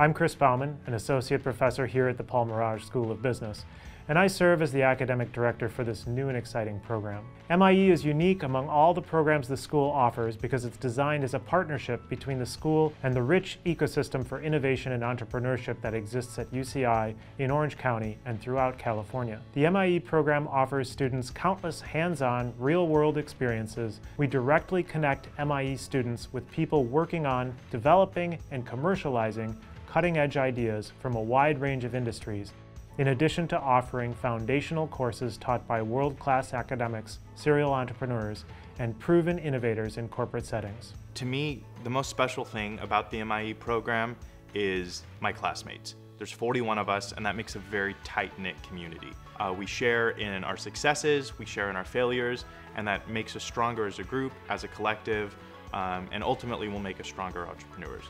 I'm Chris Bauman, an associate professor here at the Paul Merage School of Business, and I serve as the academic director for this new and exciting program. MIE is unique among all the programs the school offers because it's designed as a partnership between the school and the rich ecosystem for innovation and entrepreneurship that exists at UCI in Orange County and throughout California. The MIE program offers students countless hands-on, real-world experiences. We directly connect MIE students with people working on developing and commercializing cutting-edge ideas from a wide range of industries in addition to offering foundational courses taught by world-class academics, serial entrepreneurs, and proven innovators in corporate settings. To me, the most special thing about the MIE program is my classmates. There's 41 of us, and that makes a very tight-knit community. Uh, we share in our successes, we share in our failures, and that makes us stronger as a group, as a collective, um, and ultimately will make us stronger entrepreneurs.